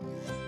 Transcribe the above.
Bye.